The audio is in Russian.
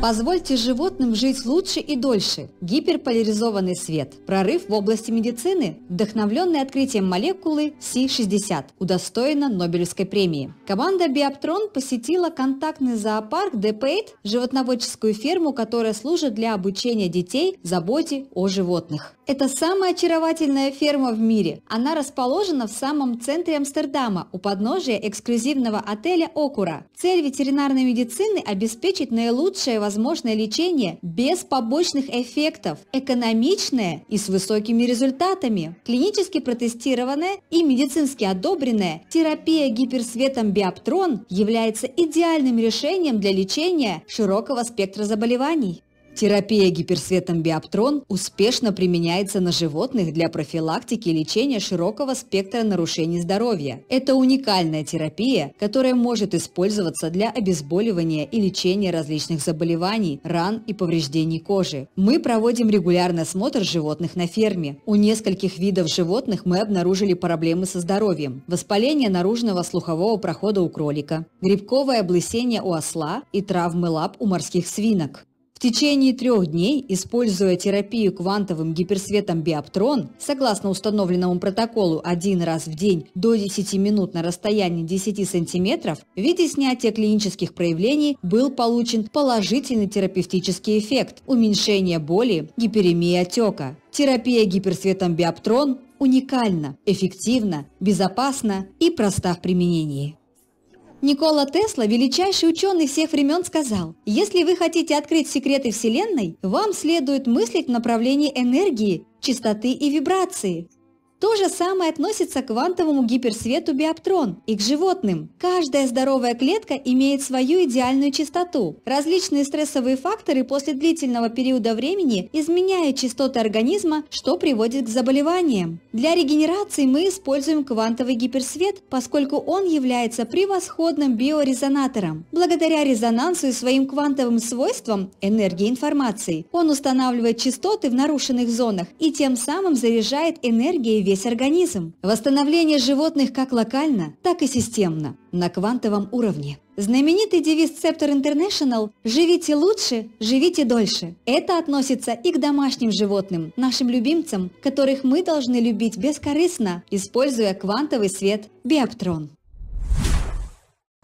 Позвольте животным жить лучше и дольше. Гиперполяризованный свет. Прорыв в области медицины, вдохновленный открытием молекулы Си-60, удостоена Нобелевской премии. Команда Bioptron посетила контактный зоопарк De Pijp, животноводческую ферму, которая служит для обучения детей заботе о животных. Это самая очаровательная ферма в мире. Она расположена в самом центре Амстердама, у подножия эксклюзивного отеля «Окура». Цель ветеринарной медицины – обеспечить наилучшее возможное лечение без побочных эффектов, экономичное и с высокими результатами. Клинически протестированная и медицински одобренная терапия гиперсветом Биоптрон является идеальным решением для лечения широкого спектра заболеваний. Терапия гиперсветом биоптрон успешно применяется на животных для профилактики и лечения широкого спектра нарушений здоровья. Это уникальная терапия, которая может использоваться для обезболивания и лечения различных заболеваний, ран и повреждений кожи. Мы проводим регулярный осмотр животных на ферме. У нескольких видов животных мы обнаружили проблемы со здоровьем. Воспаление наружного слухового прохода у кролика, грибковое облысение у осла и травмы лап у морских свинок. В течение трех дней, используя терапию квантовым гиперсветом Биоптрон, согласно установленному протоколу один раз в день до 10 минут на расстоянии 10 см, в виде снятия клинических проявлений был получен положительный терапевтический эффект – уменьшение боли, гиперемии отека. Терапия гиперсветом Биоптрон уникальна, эффективна, безопасна и проста в применении. Никола Тесла, величайший ученый всех времен, сказал, если вы хотите открыть секреты Вселенной, вам следует мыслить в направлении энергии, чистоты и вибрации. То же самое относится к квантовому гиперсвету биоптрон и к животным. Каждая здоровая клетка имеет свою идеальную частоту. Различные стрессовые факторы после длительного периода времени изменяют частоты организма, что приводит к заболеваниям. Для регенерации мы используем квантовый гиперсвет, поскольку он является превосходным биорезонатором. Благодаря резонансу и своим квантовым свойствам энергии информации он устанавливает частоты в нарушенных зонах и тем самым заряжает энергией весь организм. Восстановление животных как локально, так и системно, на квантовом уровне. Знаменитый девиз Scepter International «Живите лучше, живите дольше». Это относится и к домашним животным, нашим любимцам, которых мы должны любить бескорыстно, используя квантовый свет Биоптрон.